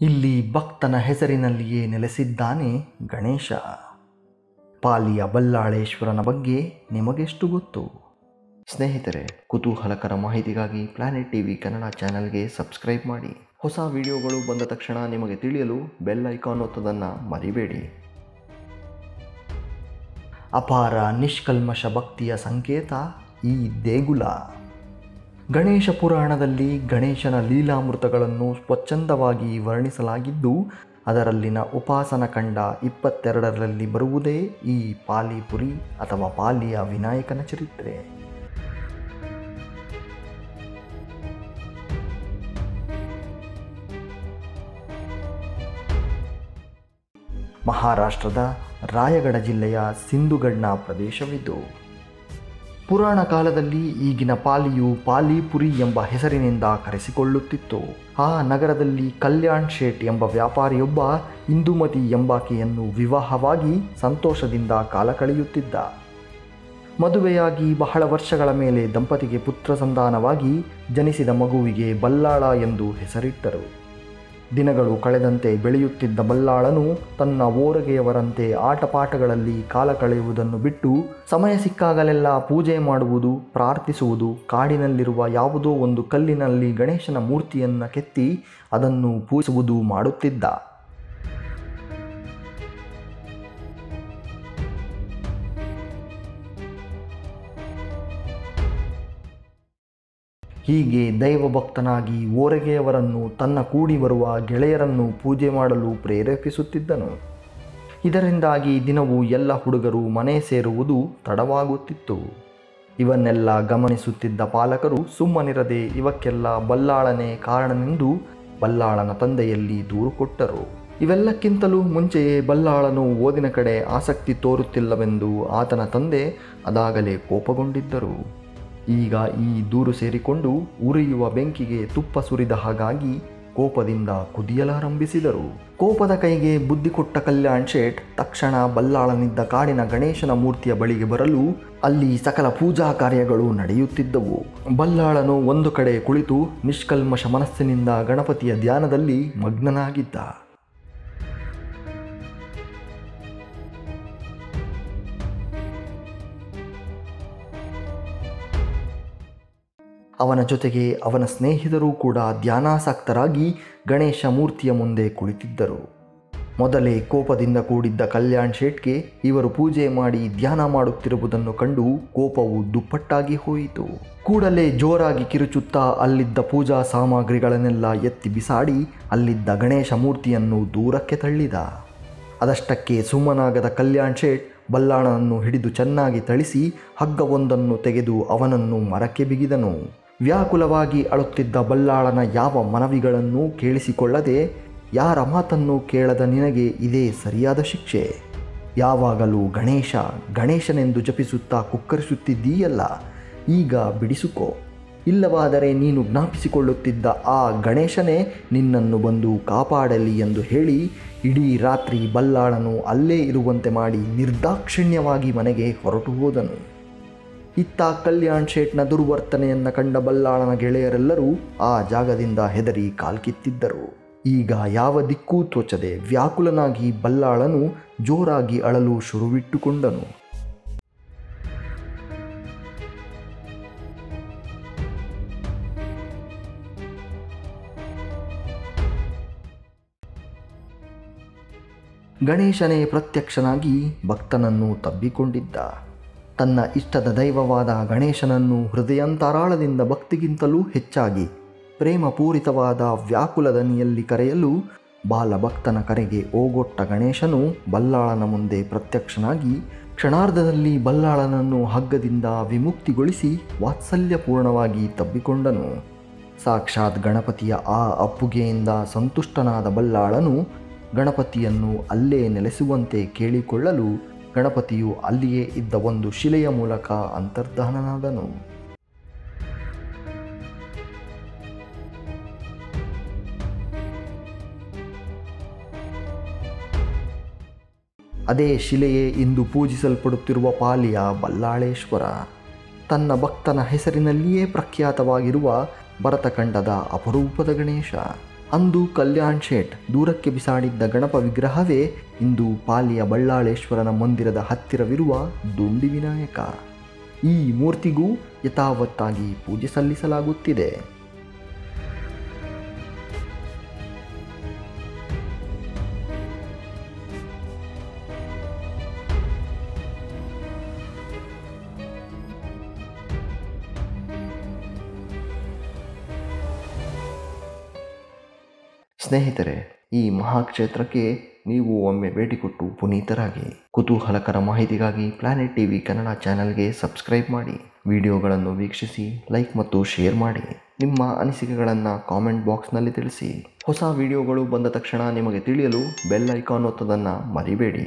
ಇಲ್ಲಿ ಭಕ್ತನ ಹೆಸರಿನಲ್ಲಿಯೇ ನೆಲೆಸಿದ್ದಾನೆ ಗಣೇಶ. ಪಾಲಿಯ ಬಲ್ಲಾಳೇಶ್ವರನ ಬಗ್ಗೆ ನಿಮಗೆಷ್ಟು ಗೊತ್ತು? ಸ್ನೇಹಿತರೆ, ಕುತೂಹಲಕರ ಮಾಹಿತಿಗಾಗಿ ಪ್ಲಾನೆಟ್ ಟಿವಿ ಕನ್ನಡ ಚಾನೆಲ್ಗೆ ಸಬ್ಸ್ಕ್ರೈಬ್ ಮಾಡಿ. ಹೊಸ ವಿಡಿಯೋಗಳು ಬಂದ ತಕ್ಷಣ ನಿಮಗೆ ತಿಳಿಯಲು ಬೆಲ್ ಐಕಾನ್ ಒತ್ತೋದನ್ನು ಮರಿಬೇಡಿ. ಅಪಾರ ನಿಷ್ಕಲ್ಮಶ ಭಕ್ತಿಯ ಸಂಕೇತ ಈ ದೇಗುಲ. ಗಣೇಶ ಪುರಾಣದಲ್ಲಿ ಗಣೇಶನ ಲೀಲಾಮೃತಗಳನ್ನು ಸ್ವಚ್ಛಂದವಾಗಿ ವರ್ಣಿಸಲಾಗಿದ್ದು, ಅದರಲ್ಲಿನ ಉಪಾಸನ ಕಂಡ ಇಪ್ಪತ್ತೆರಡರಲ್ಲಿ ಬರುವುದೇ ಈ ಪಾಲಿಪುರಿ ಅಥವಾ ಪಾಲಿಯ ವಿನಾಯಕನ ಚರಿತ್ರೆ. ಮಹಾರಾಷ್ಟ್ರದ ರಾಯಗಢ ಜಿಲ್ಲೆಯ ಸಿಂಧುಗಡ್ನ ಪ್ರದೇಶವಿದು. ಪುರಾಣ ಕಾಲದಲ್ಲಿ ಈಗಿನ ಪಾಲಿಯು ಪಾಲಿಪುರಿ ಎಂಬ ಹೆಸರಿನಿಂದ ಕರೆಸಿಕೊಳ್ಳುತ್ತಿತ್ತು. ಆ ನಗರದಲ್ಲಿ ಕಲ್ಯಾಣ್ ಶೇಟ್ ಎಂಬ ವ್ಯಾಪಾರಿಯೊಬ್ಬ, ಇಂದುಮತಿ ಎಂಬಾಕೆಯನ್ನು ವಿವಾಹವಾಗಿ ಸಂತೋಷದಿಂದ ಕಾಲ ಕಳೆಯುತ್ತಿದ್ದ. ಮದುವೆಯಾಗಿ ಬಹಳ ವರ್ಷಗಳ ಮೇಲೆ ದಂಪತಿಗೆ ಪುತ್ರ ಸಂತಾನವಾಗಿ ಜನಿಸಿದ ಮಗುವಿಗೆ ಬಲ್ಲಾಳ ಎಂದು ಹೆಸರಿಟ್ಟರು. ದಿನಗಳು ಕಳೆದಂತೆ ಬೆಳೆಯುತ್ತಿದ್ದ ಬಲ್ಲಾಳನು ತನ್ನ ಓರಗೆಯವರಂತೆ ಆಟಪಾಠಗಳಲ್ಲಿ ಕಾಲ ಕಳೆಯುವುದನ್ನು ಬಿಟ್ಟು ಸಮಯ ಸಿಕ್ಕಾಗಲೆಲ್ಲ ಪೂಜೆ ಮಾಡುವುದು, ಪ್ರಾರ್ಥಿಸುವುದು, ಕಾಡಿನಲ್ಲಿರುವ ಯಾವುದೋ ಒಂದು ಕಲ್ಲಿನಲ್ಲಿ ಗಣೇಶನ ಮೂರ್ತಿಯನ್ನು ಕೆತ್ತಿ ಅದನ್ನು ಪೂಜಿಸುವುದು ಮಾಡುತ್ತಿದ್ದ. ಹೀಗೆ ದೈವಭಕ್ತನಾಗಿ ಓರಗೆಯವರನ್ನು ತನ್ನ ಕೂಡಿ ಬರುವ ಗೆಳೆಯರನ್ನು ಪೂಜೆ ಮಾಡಲು ಪ್ರೇರೇಪಿಸುತ್ತಿದ್ದನು. ಇದರಿಂದಾಗಿ ದಿನವೂ ಎಲ್ಲ ಹುಡುಗರು ಮನೆ ಸೇರುವುದು ತಡವಾಗುತ್ತಿತ್ತು. ಇವನ್ನೆಲ್ಲ ಗಮನಿಸುತ್ತಿದ್ದ ಪಾಲಕರು ಸುಮ್ಮನಿರದೆ ಇವಕ್ಕೆಲ್ಲ ಬಲ್ಲಾಳನೇ ಕಾರಣನೆಂದು ಬಲ್ಲಾಳನ ತಂದೆಯಲ್ಲಿ ದೂರು ಕೊಟ್ಟರು. ಇವೆಲ್ಲಕ್ಕಿಂತಲೂ ಮುಂಚೆಯೇ ಬಲ್ಲಾಳನು ಓದಿನ ಕಡೆ ಆಸಕ್ತಿ ತೋರುತ್ತಿಲ್ಲವೆಂದು ಆತನ ತಂದೆ ಅದಾಗಲೇ ಕೋಪಗೊಂಡಿದ್ದರು. ಈಗ ಈ ದೂರು ಸೇರಿಕೊಂಡು ಉರಿಯುವ ಬೆಂಕಿಗೆ ತುಪ್ಪ ಸುರಿದ ಹಾಗಾಗಿ ಕೋಪದಿಂದ ಕುದಿಯಲಾರಂಭಿಸಿದರು. ಕೋಪದ ಕೈಗೆ ಬುದ್ಧಿ ಕೊಟ್ಟ ಕಲ್ಯಾಣ್ ಶೇಟ್ ತಕ್ಷಣ ಬಲ್ಲಾಳನಿದ್ದ ಕಾಡಿನ ಗಣೇಶನ ಮೂರ್ತಿಯ ಬಳಿಗೆ ಬರಲು ಅಲ್ಲಿ ಸಕಲ ಪೂಜಾ ಕಾರ್ಯಗಳು ನಡೆಯುತ್ತಿದ್ದವು. ಬಲ್ಲಾಳನು ಒಂದು ಕಡೆ ಕುಳಿತು ನಿಷ್ಕಲ್ಮಶ ಮನಸ್ಸಿನಿಂದ ಗಣಪತಿಯ ಧ್ಯಾನದಲ್ಲಿ ಮಗ್ನನಾಗಿದ್ದ. ಅವನ ಜೊತೆಗೆ ಅವನ ಸ್ನೇಹಿತರು ಕೂಡ ಧ್ಯಾನಾಸಕ್ತರಾಗಿ ಗಣೇಶ ಮೂರ್ತಿಯ ಮುಂದೆ ಕುಳಿತಿದ್ದರು. ಮೊದಲೇ ಕೋಪದಿಂದ ಕೂಡಿದ್ದ ಕಲ್ಯಾಣ್ ಶೇಟ್ಗೆ ಇವರು ಪೂಜೆ ಮಾಡಿ ಧ್ಯಾನ ಮಾಡುತ್ತಿರುವುದನ್ನು ಕಂಡು ಕೋಪವು ದುಪ್ಪಟ್ಟಾಗಿ ಹೋಯಿತು. ಕೂಡಲೇ ಜೋರಾಗಿ ಕಿರುಚುತ್ತಾ ಅಲ್ಲಿದ್ದ ಪೂಜಾ ಸಾಮಗ್ರಿಗಳನ್ನೆಲ್ಲ ಎತ್ತಿ ಬಿಸಾಡಿ ಅಲ್ಲಿದ್ದ ಗಣೇಶ ಮೂರ್ತಿಯನ್ನು ದೂರಕ್ಕೆ ತಳ್ಳಿದ. ಅದಷ್ಟಕ್ಕೆ ಸುಮ್ಮನಾಗದ ಕಲ್ಯಾಣ್ ಶೇಟ್ ಬಲ್ಲಾಣನನ್ನು ಹಿಡಿದು ಚೆನ್ನಾಗಿ ಥಳಿಸಿ ಹಗ್ಗವೊಂದನ್ನು ತೆಗೆದು ಅವನನ್ನು ಮರಕ್ಕೆ ಬಿಗಿದನು. ವ್ಯಾಕುಲವಾಗಿ ಅಳುತ್ತಿದ್ದ ಬಲ್ಲಾಳನ ಯಾವ ಮನವಿಗಳನ್ನು ಕೇಳಿಸಿಕೊಳ್ಳದೆ, ಯಾರ ಮಾತನ್ನು ಕೇಳದ ನಿನಗೆ ಇದೇ ಸರಿಯಾದ ಶಿಕ್ಷೆ. ಯಾವಾಗಲೂ ಗಣೇಶ, ಗಣೇಶನೆಂದು ಜಪಿಸುತ್ತಾ ಕುಕ್ಕರಿಸುತ್ತಿದ್ದೀಯಲ್ಲ, ಈಗ ಬಿಡಿಸುಕೋ. ಇಲ್ಲವಾದರೆ ನೀನು ಜ್ಞಾಪಿಸಿಕೊಳ್ಳುತ್ತಿದ್ದ ಆ ಗಣೇಶನೇ ನಿನ್ನನ್ನು ಬಂದು ಕಾಪಾಡಲಿ ಎಂದು ಹೇಳಿ, ಇಡೀ ರಾತ್ರಿ ಬಲ್ಲಾಳನು ಅಲ್ಲೇ ಇರುವಂತೆ ಮಾಡಿ ನಿರ್ದಾಕ್ಷಿಣ್ಯವಾಗಿ ಮನೆಗೆ ಹೊರಟು ಹೋದನು. ಇತ್ತ ಕಲ್ಯಾಣ್ ಶೇಟ್ನ ದುರ್ವರ್ತನೆಯನ್ನು ಕಂಡ ಬಲ್ಲಾಳನ ಗೆಳೆಯರೆಲ್ಲರೂ ಆ ಜಾಗದಿಂದ ಹೆದರಿ ಕಾಲ್ಕಿತ್ತಿದ್ದರು. ಈಗ ಯಾವ ದಿಕ್ಕೂ ತೋಚದೆ ವ್ಯಾಕುಲನಾಗಿ ಬಲ್ಲಾಳನು ಜೋರಾಗಿ ಅಳಲು ಶುರುವಿಟ್ಟುಕೊಂಡನು. ಗಣೇಶನೇ ಪ್ರತ್ಯಕ್ಷನಾಗಿ ಭಕ್ತನನ್ನು ತಬ್ಬಿಕೊಂಡಿದ್ದ. ತನ್ನ ಇಷ್ಟದ ದೈವವಾದ ಗಣೇಶನನ್ನು ಹೃದಯಂತರಾಳದಿಂದ ಭಕ್ತಿಗಿಂತಲೂ ಹೆಚ್ಚಾಗಿ ಪ್ರೇಮಪೂರಿತವಾದ ವ್ಯಾಕುಲ ದನಿಯಲ್ಲಿ ಕರೆಯಲು ಬಾಲಭಕ್ತನ ಕರೆಗೆ ಓಗೊಟ್ಟ ಗಣೇಶನು ಬಲ್ಲಾಳನ ಮುಂದೆ ಪ್ರತ್ಯಕ್ಷನಾಗಿ ಕ್ಷಣಾರ್ಧದಲ್ಲಿ ಬಲ್ಲಾಳನನ್ನು ಹಗ್ಗದಿಂದ ವಿಮುಕ್ತಿಗೊಳಿಸಿ ವಾತ್ಸಲ್ಯಪೂರ್ಣವಾಗಿ ತಬ್ಬಿಕೊಂಡನು. ಸಾಕ್ಷಾತ್ ಗಣಪತಿಯ ಆ ಅಪ್ಪುಗೆಯಿಂದ ಸಂತುಷ್ಟನಾದ ಬಲ್ಲಾಳನು ಗಣಪತಿಯನ್ನು ಅಲ್ಲೇ ನೆಲೆಸುವಂತೆ ಕೇಳಿಕೊಳ್ಳಲು ಗಣಪತಿಯು ಅಲ್ಲಿಯೇ ಇದ್ದ ಒಂದು ಶಿಲೆಯ ಮೂಲಕ ಅಂತರ್ಧಾನನಾದನು. ಅದೇ ಶಿಲೆಯೇ ಇಂದು ಪೂಜಿಸಲ್ಪಡುತ್ತಿರುವ ಪಾಲಿಯ ಬಲ್ಲಾಳೇಶ್ವರ. ತನ್ನ ಭಕ್ತನ ಹೆಸರಿನಲ್ಲಿಯೇ ಪ್ರಖ್ಯಾತವಾಗಿರುವ ಭರತಖಂಡದ ಅಪರೂಪದ ಗಣೇಶ. ಅಂದು ಕಲ್ಯಾಣ್ ಶೇಟ್ ದೂರಕ್ಕೆ ಬಿಸಾಡಿದ್ದ ಗಣಪ ವಿಗ್ರಹವೇ ಇಂದು ಪಾಲಿಯ ಬಳ್ಳಾಳೇಶ್ವರನ ಮಂದಿರದ ಹತ್ತಿರವಿರುವ ದುಂಡಿ ವಿನಾಯಕ ಈ ಮೂರ್ತಿಗೂ ಯಥಾವತ್ತಾಗಿ ಪೂಜೆ ಸಲ್ಲಿಸಲಾಗುತ್ತಿದೆ. ಸ್ನೇಹಿತರೆ, ಈ ಮಹಾಕ್ಷೇತ್ರಕ್ಕೆ ನೀವು ಒಮ್ಮೆ ಭೇಟಿ ಕೊಟ್ಟು ಪುನೀತರಾಗಿ. ಕುತೂಹಲಕರ ಮಾಹಿತಿಗಾಗಿ ಪ್ಲಾನೆಟ್ ಟಿವಿ ಕನ್ನಡ ಚಾನೆಲ್ಗೆ ಸಬ್ಸ್ಕ್ರೈಬ್ ಮಾಡಿ. ವಿಡಿಯೋಗಳನ್ನು ವೀಕ್ಷಿಸಿ, ಲೈಕ್ ಮತ್ತು ಶೇರ್ ಮಾಡಿ. ನಿಮ್ಮ ಅನಿಸಿಕೆಗಳನ್ನು ಕಾಮೆಂಟ್ ಬಾಕ್ಸ್ನಲ್ಲಿ ತಿಳಿಸಿ. ಹೊಸ ವಿಡಿಯೋಗಳು ಬಂದ ತಕ್ಷಣ ನಿಮಗೆ ತಿಳಿಯಲು ಬೆಲ್ ಐಕಾನ್ ಒತ್ತೋದನ್ನು ಮರಿಬೇಡಿ.